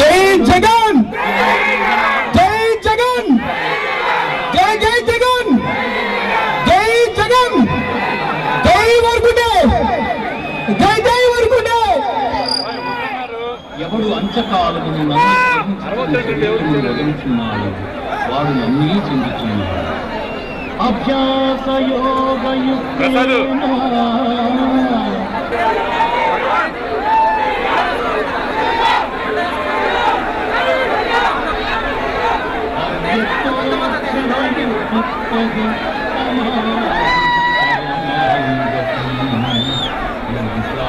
జై జగన్! జై జగన్! జై జై జగన్! జై జగన్! జై వరకుడే జై జై వరకుడే ఎవడు అంచకాలమును నమ్ముతున్నాడు వాడు నమ్మి చెందుతున్నాడు అభ్యాస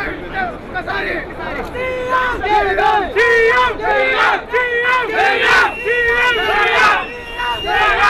Sim, sim, sim,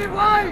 Only one!